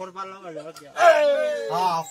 por balón. ¡Ah,